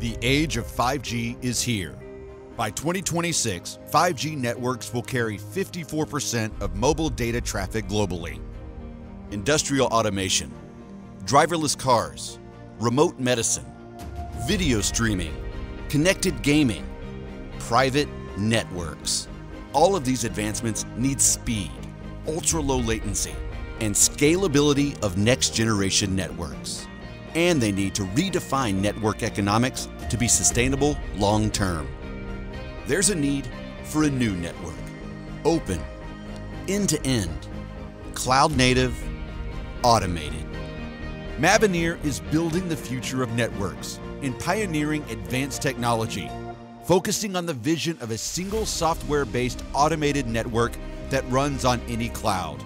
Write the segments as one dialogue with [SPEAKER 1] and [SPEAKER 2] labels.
[SPEAKER 1] The age of 5G is here. By 2026, 5G networks will carry 54% of mobile data traffic globally. Industrial automation, driverless cars, remote medicine, video streaming, connected gaming, private networks. All of these advancements need speed, ultra low latency, and scalability of next generation networks. And they need to redefine network economics to be sustainable long term. There's a need for a new network open, end to end, cloud native, automated. Mavenir is building the future of networks and pioneering advanced technology, focusing on the vision of a single software based automated network that runs on any cloud.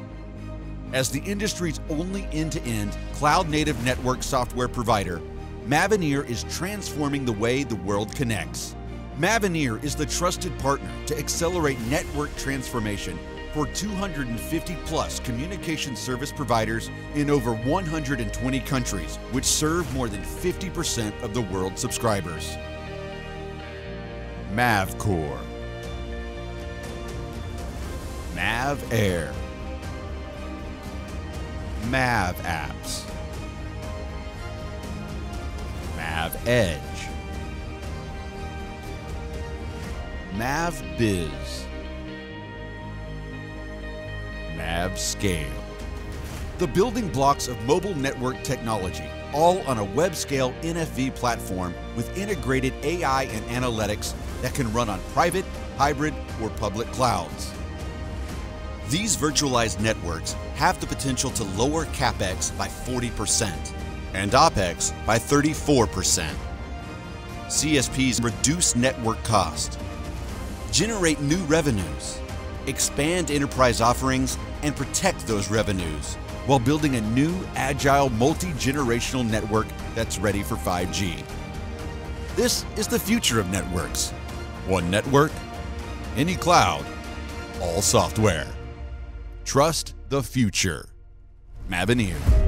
[SPEAKER 1] As the industry's only end to end cloud native network software provider, Mavenir is transforming the way the world connects. Mavenir is the trusted partner to accelerate network transformation for 250 plus communication service providers in over 120 countries, which serve more than 50% of the world's subscribers. Mavcore, Mav Air, Mav Apps, Mav Edge, Mav Biz, Mav Scale. The building blocks of mobile network technology, all on a web scale NFV platform with integrated AI and analytics that can run on private, hybrid, or public clouds. These virtualized networks have the potential to lower CapEx by 40% and OpEx by 34%. CSPs reduce network cost, generate new revenues, expand enterprise offerings, and protect those revenues while building a new, agile, multi generational network that's ready for 5G. This is the future of networks. One network, any cloud, all software. Trust the future. Mavenir.